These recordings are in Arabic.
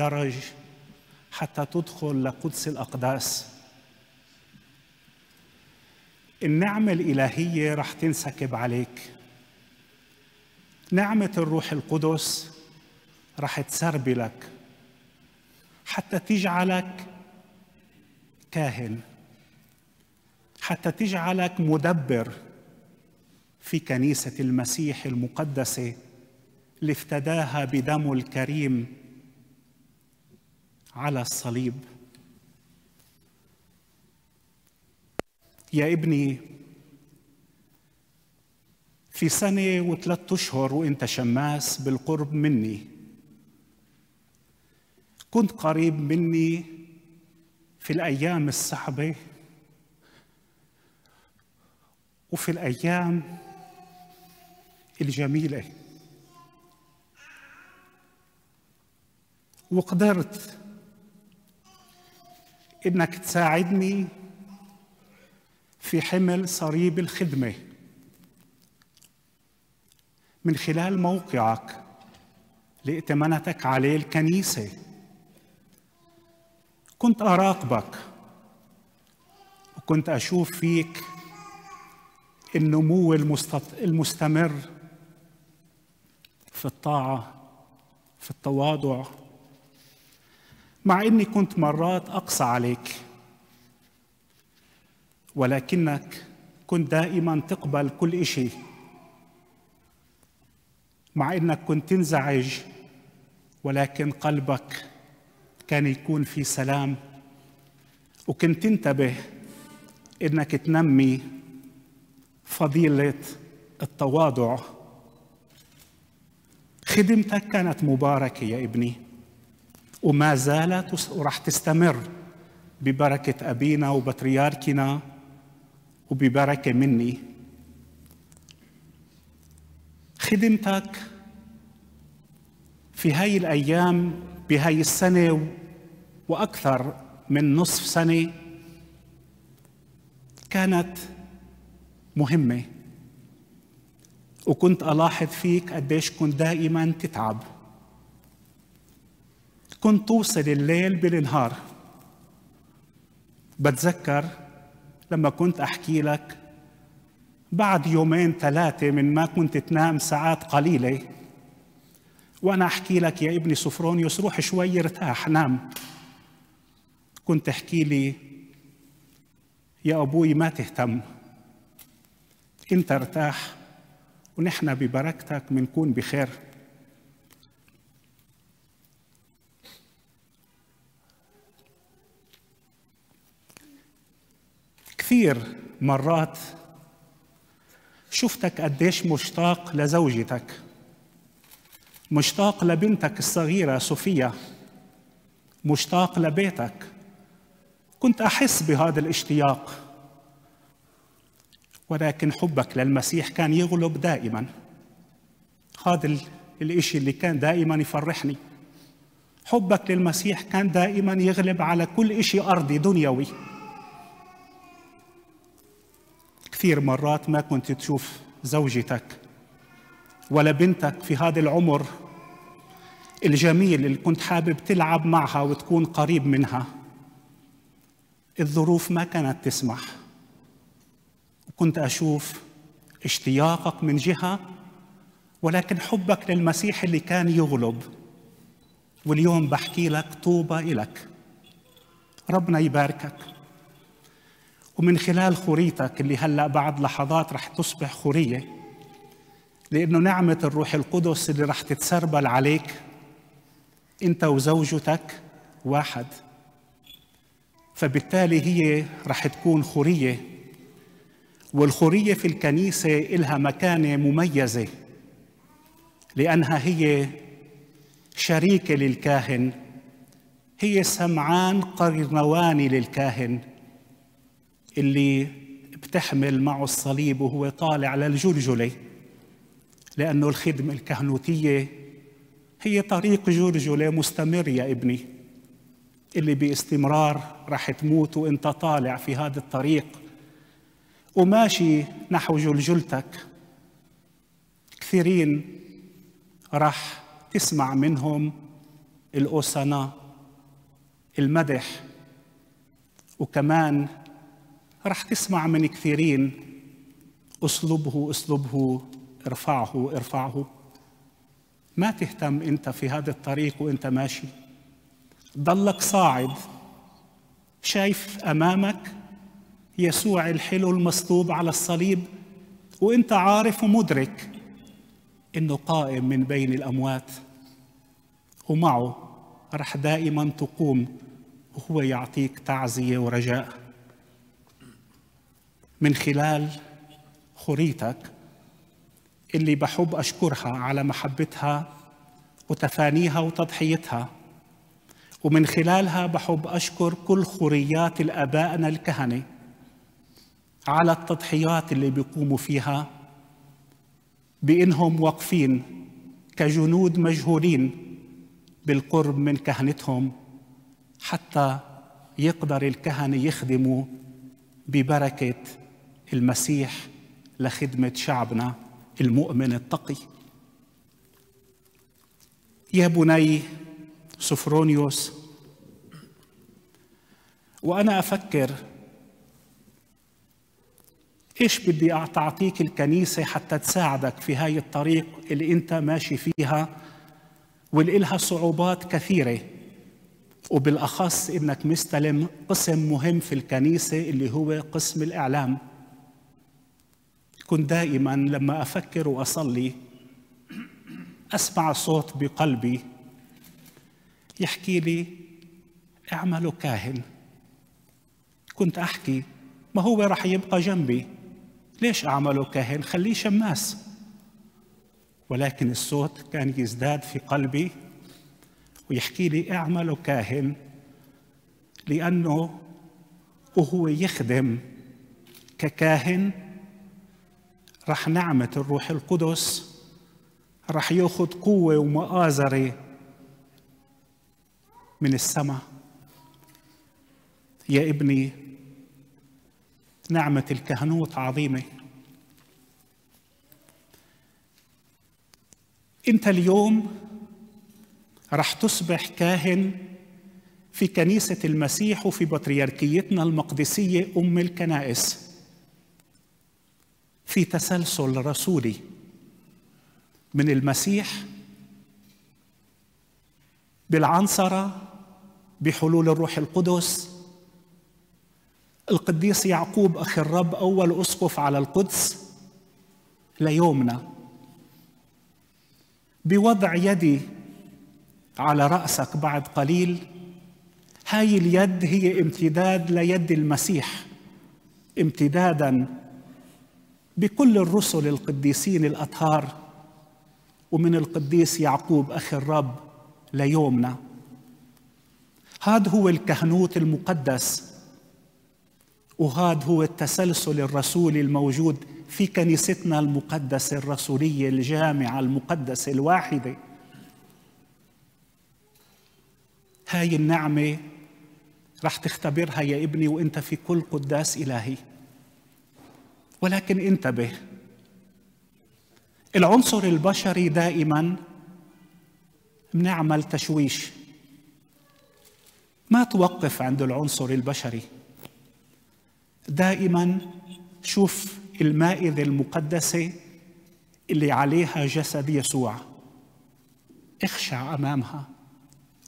الدرج حتى تدخل لقدس الأقداس. النعمة الإلهية رح تنسكب عليك. نعمة الروح القدس رح تسربلك حتى تجعلك كاهن. حتى تجعلك مدبر في كنيسة المسيح المقدسة اللي افتداها بدمه الكريم على الصليب. يا ابني في سنة وثلاثة أشهر وأنت شماس بالقرب مني. كنت قريب مني في الأيام الصعبة وفي الأيام الجميلة. وقدرت إنك تساعدني في حمل صليب الخدمة. من خلال موقعك لائتمانتك عليه الكنيسة كنت أراقبك وكنت أشوف فيك النمو المستمر في الطاعة في التواضع. مع إني كنت مرات اقسى عليك. ولكنك كنت دائما تقبل كل شيء مع إنك كنت تنزعج ولكن قلبك كان يكون في سلام. وكنت تنتبه إنك تنمي فضيلة التواضع. خدمتك كانت مباركة يا ابني. وما زالت وراح تستمر ببركة أبينا وبطريركنا وببركة مني. خدمتك في هاي الأيام بهاي السنة وأكثر من نصف سنة كانت مهمة. وكنت ألاحظ فيك قديش كنت دائما تتعب. كنت توصل الليل بالنهار. بتذكر لما كنت أحكي لك بعد يومين ثلاثة من ما كنت تنام ساعات قليلة وأنا أحكي لك يا ابني سفرونيوس روح شوي ارتاح نام. كنت تحكي لي يا أبوي ما تهتم انت ارتاح ونحن ببركتك بنكون بخير. كثير مرات شفتك قديش مشتاق لزوجتك مشتاق لبنتك الصغيرة صوفيا مشتاق لبيتك. كنت أحس بهذا الاشتياق ولكن حبك للمسيح كان يغلب دائما. هذا الإشي اللي كان دائما يفرحني. حبك للمسيح كان دائما يغلب على كل إشي أرضي دنيوي. كثير مرات ما كنت تشوف زوجتك ولا بنتك في هذا العمر الجميل اللي كنت حابب تلعب معها وتكون قريب منها. الظروف ما كانت تسمح. وكنت أشوف اشتياقك من جهة ولكن حبك للمسيح اللي كان يغلب. واليوم بحكي لك طوبى إلك. ربنا يباركك. ومن خلال خوريتك اللي هلأ بعد لحظات رح تصبح خورية لأنه نعمة الروح القدس اللي رح تتسربل عليك أنت وزوجتك واحد. فبالتالي هي رح تكون خورية والخورية في الكنيسة إلها مكانة مميزة لأنها هي شريكة للكاهن هي سمعان قرنواني للكاهن. اللي بتحمل معه الصليب وهو طالع للجلجله لأنه الخدمة الكهنوتية هي طريق جلجلة مستمر يا ابني. اللي باستمرار رح تموت وانت طالع في هذا الطريق. وماشي نحو جلجلتك. كثيرين رح تسمع منهم الأوسانا المدح وكمان رح تسمع من كثيرين أسلبه أسلبه ارفعه ارفعه. ما تهتم أنت في هذا الطريق وأنت ماشي. ضلك صاعد. شايف أمامك يسوع الحلو المصلوب على الصليب وأنت عارف ومدرك إنه قائم من بين الأموات. ومعه رح دائما تقوم وهو يعطيك تعزية ورجاء. من خلال خريتك اللي بحب أشكرها على محبتها وتفانيها وتضحيتها. ومن خلالها بحب أشكر كل خريات الآبائنا الكهنة على التضحيات اللي بيقوموا فيها بإنهم واقفين كجنود مجهولين بالقرب من كهنتهم حتى يقدر الكهنة يخدموا ببركة المسيح لخدمة شعبنا المؤمن التقي. يا بني سفرونيوس وأنا أفكر إيش بدي تعطيك الكنيسة حتى تساعدك في هاي الطريق اللي أنت ماشي فيها واللي لها صعوبات كثيرة. وبالأخص إنك مستلم قسم مهم في الكنيسة اللي هو قسم الإعلام. كنت دائما لما أفكر وأصلي أسمع صوت بقلبي يحكي لي اعملوا كاهن. كنت أحكي ما هو رح يبقى جنبي؟ ليش اعمله كاهن؟ خليه شماس. ولكن الصوت كان يزداد في قلبي ويحكي لي اعمله كاهن. لأنه وهو يخدم ككاهن رح نعمة الروح القدس. رح يأخذ قوة ومؤازرة من السماء. يا ابني نعمة الكهنوت عظيمة. أنت اليوم رح تصبح كاهن في كنيسة المسيح وفي بطريركيتنا المقدسية أم الكنائس. في تسلسل رسولي من المسيح بالعنصرة بحلول الروح القدس. القديس يعقوب أخي الرب أول أسقف على القدس ليومنا. بوضع يدي على رأسك بعد قليل. هاي اليد هي امتداد ليد المسيح امتدادا بكل الرسل القديسين الأطهار. ومن القديس يعقوب أخي الرب ليومنا. هذا هو الكهنوت المقدس. وهذا هو التسلسل الرسولي الموجود في كنيستنا المقدسة الرسولية الجامعة المقدسة الواحدة. هاي النعمة رح تختبرها يا ابني وإنت في كل قداس إلهي. ولكن انتبه. العنصر البشري دائما بنعمل تشويش. ما توقف عند العنصر البشري. دائما شوف المائدة المقدسة اللي عليها جسد يسوع. اخشع أمامها.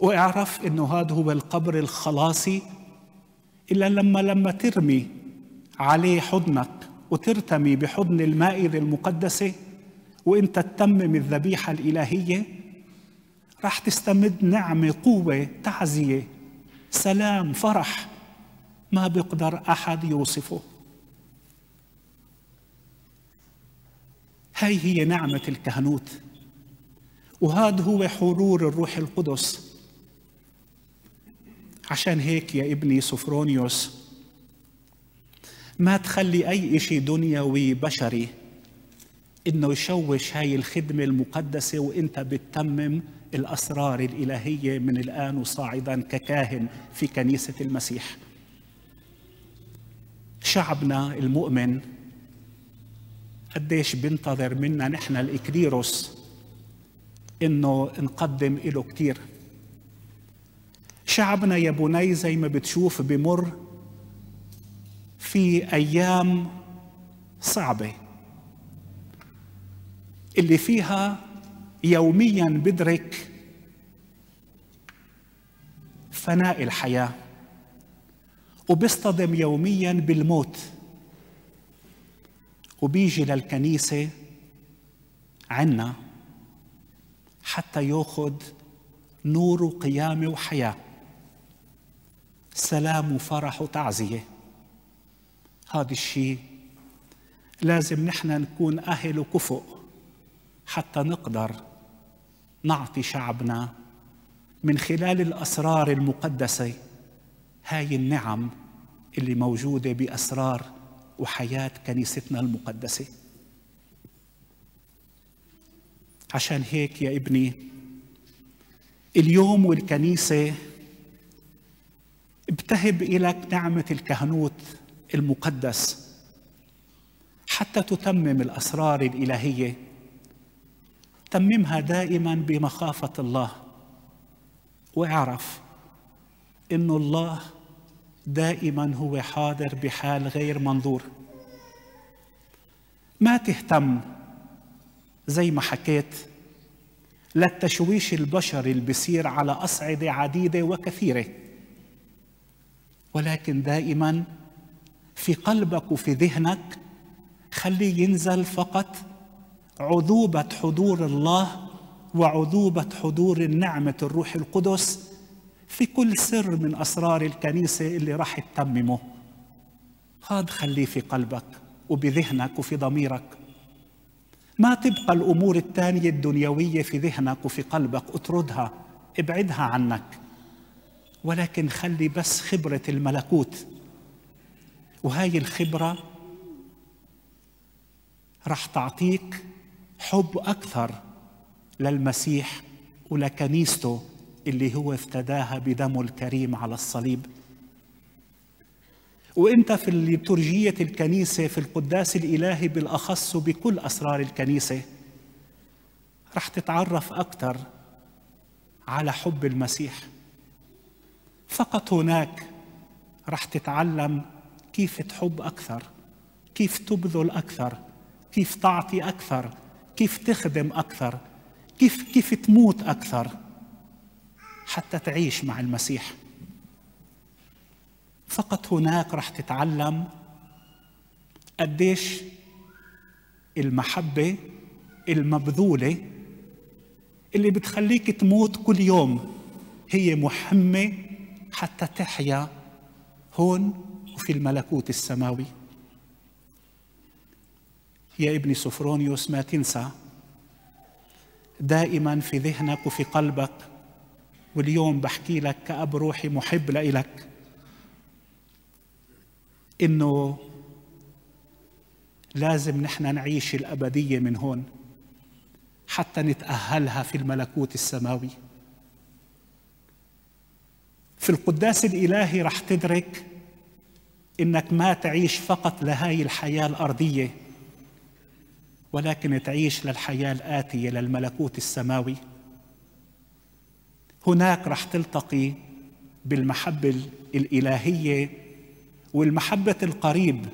واعرف إنه هذا هو القبر الخلاصي إلا لما لما ترمي عليه حضنك. وترتمي بحضن المائدة المقدسة وانت تتمم الذبيحة الإلهية راح تستمد نعمة قوة تعزية سلام فرح ما بيقدر أحد يوصفه. هاي هي نعمة الكهنوت وهذا هو حرور الروح القدس. عشان هيك يا ابني سفرونيوس ما تخلي أي شيء دنيوي بشري. إنه يشوش هاي الخدمة المقدسة وإنت بتتمم الأسرار الإلهية من الآن وصاعدا ككاهن في كنيسة المسيح. شعبنا المؤمن قديش بينتظر منا نحن الإكليروس إنه نقدم له كثير شعبنا يا بني زي ما بتشوف بمر في أيام صعبة. اللي فيها يوميا بدرك فناء الحياة وبيصطدم يوميا بالموت. وبيجي للكنيسة عنا حتى يأخذ نور وقيامه وحياة سلام وفرح وتعزية. هذا الشيء لازم نحن نكون أهل وكفؤ حتى نقدر نعطي شعبنا من خلال الأسرار المقدسة هاي النعم اللي موجودة بأسرار وحياة كنيستنا المقدسة. عشان هيك يا ابني اليوم والكنيسة ابتهب إليك نعمة الكهنوت المقدس حتى تتمم الأسرار الإلهية. تممها دائما بمخافة الله. واعرف إن الله دائما هو حاضر بحال غير منظور. ما تهتم زي ما حكيت للتشويش البشري اللي بيصير على أصعدة عديدة وكثيرة. ولكن دائما في قلبك وفي ذهنك خلي ينزل فقط عذوبة حضور الله وعذوبة حضور النعمة الروح القدس في كل سر من أسرار الكنيسة اللي راح تتممه هذا خليه في قلبك وبذهنك وفي ضميرك. ما تبقى الأمور الثانية الدنيوية في ذهنك وفي قلبك اطردها ابعدها عنك. ولكن خلي بس خبرة الملكوت وهاي الخبرة راح تعطيك حب أكثر للمسيح ولكنيسته اللي هو افتداها بدمه الكريم على الصليب. وإنت في الليتورجية الكنيسة في القداس الإلهي بالأخص وبكل أسرار الكنيسة رح تتعرف أكثر على حب المسيح. فقط هناك رح تتعلم كيف تحب أكثر؟ كيف تبذل أكثر؟ كيف تعطي أكثر؟ كيف تخدم أكثر؟ كيف كيف تموت أكثر؟ حتى تعيش مع المسيح. فقط هناك رح تتعلم قديش المحبة المبذولة اللي بتخليك تموت كل يوم هي مهمة حتى تحيا هون وفي الملكوت السماوي. يا ابني سفرونيوس ما تنسى. دائما في ذهنك وفي قلبك واليوم بحكي لك كأب روحي محب لإلك إنه لازم نحن نعيش الأبدية من هون حتى نتأهلها في الملكوت السماوي. في القداس الإلهي رح تدرك إنك ما تعيش فقط لهاي الحياة الأرضية ولكن تعيش للحياة الآتية للملكوت السماوي. هناك رح تلتقي بالمحبة الإلهية والمحبة القريب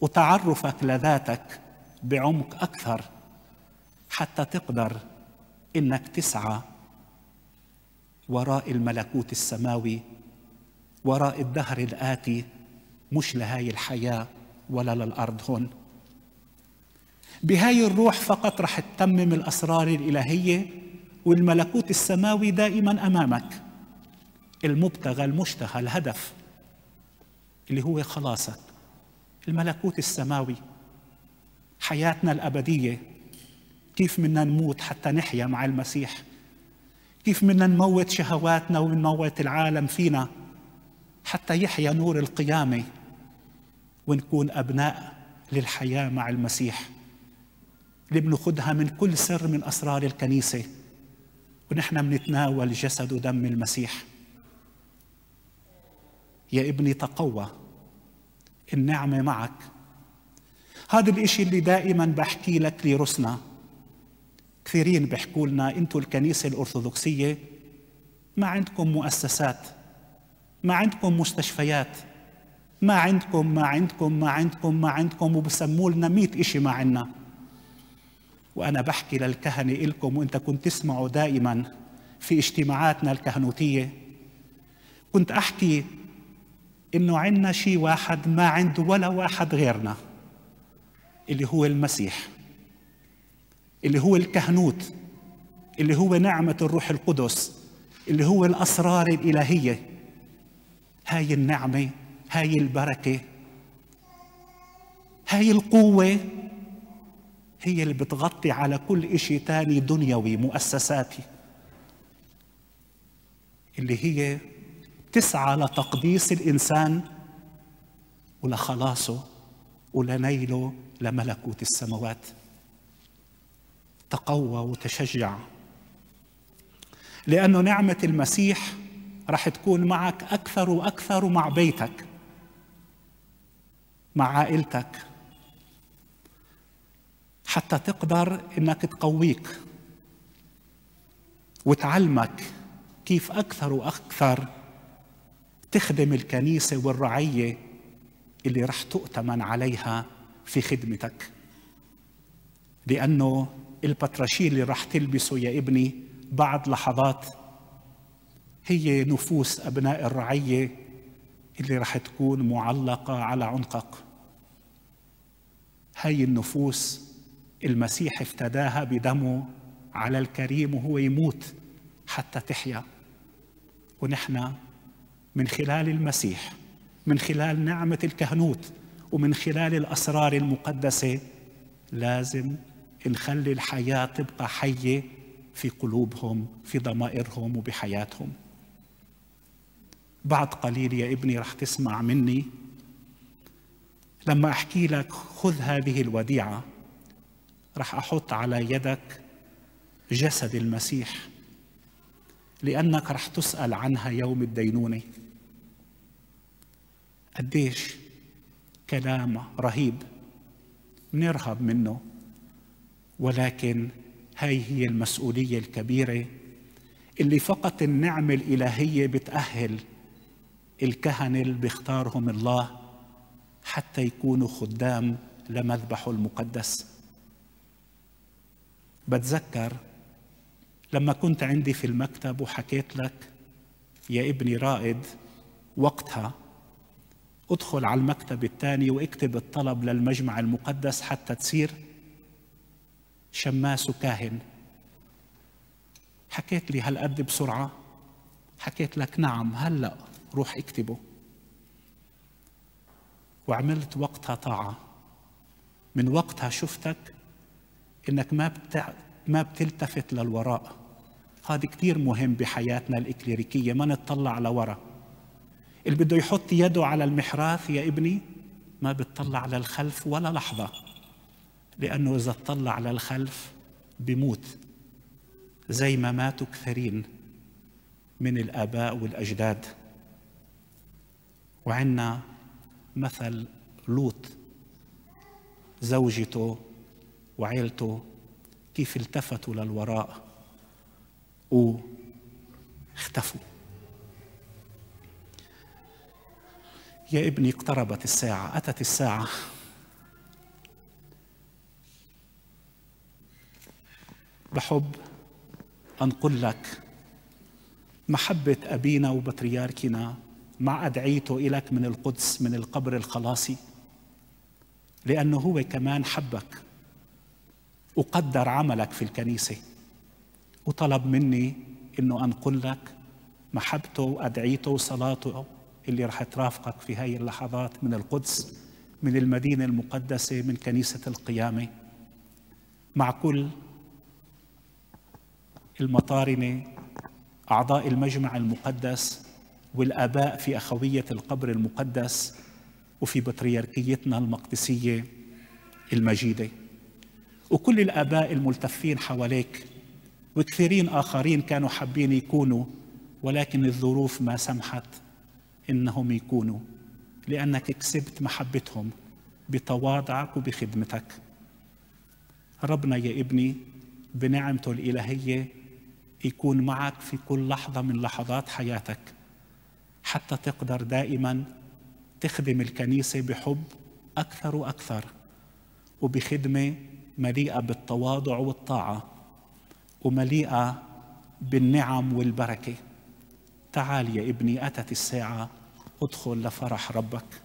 وتعرفك لذاتك بعمق أكثر حتى تقدر إنك تسعى وراء الملكوت السماوي وراء الدهر الآتي مش لهاي الحياة ولا للأرض هون. بهاي الروح فقط رح تتمم الأسرار الإلهية والملكوت السماوي دائما أمامك. المبتغى المشتهى الهدف اللي هو خلاصك الملكوت السماوي. حياتنا الأبدية كيف بدنا نموت حتى نحيا مع المسيح؟ كيف بدنا نموت شهواتنا ونموت العالم فينا حتى يحيا نور القيامة؟ ونكون أبناء للحياة مع المسيح. اللي بناخذها من كل سر من أسرار الكنيسة. ونحن بنتناول جسد ودم المسيح. يا ابني تقوى. النعمة معك. هذا الإشي اللي دائما بحكي لك لرسنا. كثيرين بيحكوا لنا أنتم الكنيسة الأرثوذكسية ما عندكم مؤسسات ما عندكم مستشفيات. ما عندكم ما عندكم ما عندكم ما عندكم وبسموا لنا 100 شيء ما عندنا. وأنا بحكي للكهنة إلكم وأنت كنت تسمعوا دائما في اجتماعاتنا الكهنوتية. كنت أحكي إنه عندنا شيء واحد ما عنده ولا واحد غيرنا اللي هو المسيح اللي هو الكهنوت اللي هو نعمة الروح القدس اللي هو الأسرار الإلهية. هاي النعمة هاي البركة هاي القوة هي اللي بتغطي على كل إشي تاني دنيوي مؤسساتي اللي هي تسعى لتقديس الإنسان ولخلاصه ولنيله لملكوت السماوات. تقوى وتشجع. لأنه نعمة المسيح راح تكون معك أكثر وأكثر مع بيتك. مع عائلتك. حتى تقدر إنك تقويك وتعلمك كيف أكثر وأكثر تخدم الكنيسة والرعية اللي رح تؤتمن عليها في خدمتك. لأنه البطرشيل اللي رح تلبسه يا ابني بعد لحظات هي نفوس أبناء الرعية اللي رح تكون معلقة على عنقك. هاي النفوس المسيح افتداها بدمه على الكريم وهو يموت حتى تحيا. ونحن من خلال المسيح من خلال نعمة الكهنوت ومن خلال الأسرار المقدسة لازم نخلي الحياة تبقى حية في قلوبهم في ضمائرهم وبحياتهم. بعد قليل يا ابني رح تسمع مني. لما أحكي لك خذ هذه الوديعة رح أحط على يدك جسد المسيح لأنك رح تسأل عنها يوم الدينونة. قديش كلام رهيب نرهب منه ولكن هاي هي المسؤولية الكبيرة اللي فقط النعمة الإلهية بتأهل الكهنه اللي بيختارهم الله حتى يكونوا خدام لمذبحه المقدس. بتذكر لما كنت عندي في المكتب وحكيت لك يا ابني رائد وقتها ادخل على المكتب الثاني واكتب الطلب للمجمع المقدس حتى تصير شماس وكاهن حكيت لي هالقد بسرعة؟ حكيت لك نعم هلأ. روح اكتبه. وعملت وقتها طاعة. من وقتها شفتك إنك ما بتع... ما بتلتفت للوراء. هذا كثير مهم بحياتنا الإكليريكية ما نتطلع لورا اللي بده يحط يده على المحراث يا ابني ما بتطلع للخلف ولا لحظة. لأنه إذا اطلع للخلف بموت. زي ما ماتوا كثيرين من الآباء والأجداد. وعندنا مثل لوط زوجته وعيلته كيف التفتوا للوراء واختفوا. يا ابني اقتربت الساعة أتت الساعة. بحب أنقل لك محبة أبينا وبطريركنا مع أدعيته إليك من القدس من القبر الخلاصي لأنه هو كمان حبك. وقدر عملك في الكنيسة. وطلب مني أنه أنقل لك محبته وأدعيته وصلاته اللي رح ترافقك في هاي اللحظات من القدس من المدينة المقدسة من كنيسة القيامة. مع كل المطارنة أعضاء المجمع المقدس والآباء في أخوية القبر المقدس وفي بطريركيتنا المقدسية المجيدة. وكل الآباء الملتفين حواليك وكثيرين آخرين كانوا حابين يكونوا ولكن الظروف ما سمحت إنهم يكونوا لأنك كسبت محبتهم بتواضعك وبخدمتك. ربنا يا ابني بنعمته الإلهية يكون معك في كل لحظة من لحظات حياتك. حتى تقدر دائما تخدم الكنيسة بحب أكثر وأكثر وبخدمة مليئة بالتواضع والطاعة ومليئة بالنعم والبركة. تعال يا ابني أتت الساعة ادخل لفرح ربك.